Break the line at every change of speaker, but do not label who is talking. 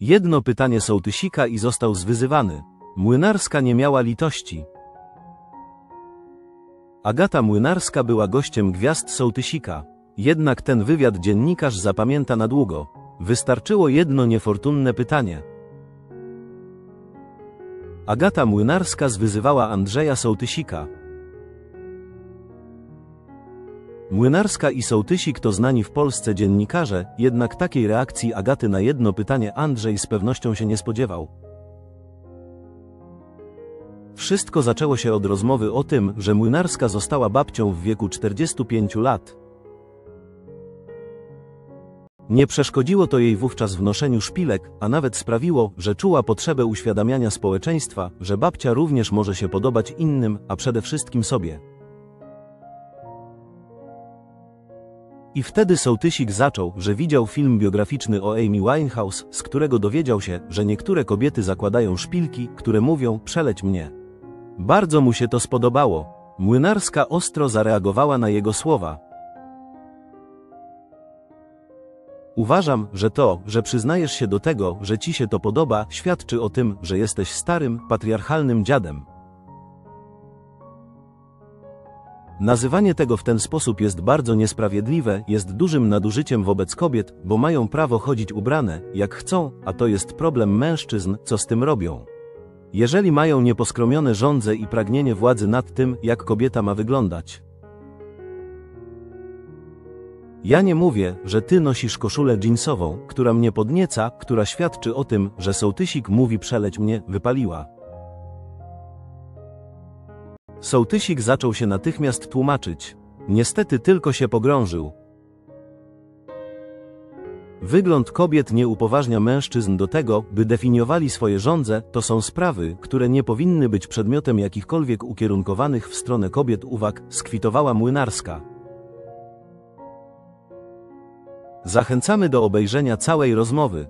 Jedno pytanie sołtysika i został zwyzywany. Młynarska nie miała litości. Agata Młynarska była gościem gwiazd sołtysika. Jednak ten wywiad dziennikarz zapamięta na długo. Wystarczyło jedno niefortunne pytanie. Agata Młynarska zwyzywała Andrzeja Sołtysika. Młynarska i Sołtysik to znani w Polsce dziennikarze, jednak takiej reakcji Agaty na jedno pytanie Andrzej z pewnością się nie spodziewał. Wszystko zaczęło się od rozmowy o tym, że Młynarska została babcią w wieku 45 lat. Nie przeszkodziło to jej wówczas w noszeniu szpilek, a nawet sprawiło, że czuła potrzebę uświadamiania społeczeństwa, że babcia również może się podobać innym, a przede wszystkim sobie. I wtedy sołtysik zaczął, że widział film biograficzny o Amy Winehouse, z którego dowiedział się, że niektóre kobiety zakładają szpilki, które mówią przeleć mnie. Bardzo mu się to spodobało. Młynarska ostro zareagowała na jego słowa. Uważam, że to, że przyznajesz się do tego, że ci się to podoba, świadczy o tym, że jesteś starym, patriarchalnym dziadem. Nazywanie tego w ten sposób jest bardzo niesprawiedliwe, jest dużym nadużyciem wobec kobiet, bo mają prawo chodzić ubrane, jak chcą, a to jest problem mężczyzn, co z tym robią. Jeżeli mają nieposkromione żądze i pragnienie władzy nad tym, jak kobieta ma wyglądać. Ja nie mówię, że ty nosisz koszulę jeansową, która mnie podnieca, która świadczy o tym, że sołtysik mówi przeleć mnie, wypaliła. Sołtysik zaczął się natychmiast tłumaczyć. Niestety tylko się pogrążył. Wygląd kobiet nie upoważnia mężczyzn do tego, by definiowali swoje żądze, to są sprawy, które nie powinny być przedmiotem jakichkolwiek ukierunkowanych w stronę kobiet uwag, skwitowała młynarska. Zachęcamy do obejrzenia całej rozmowy.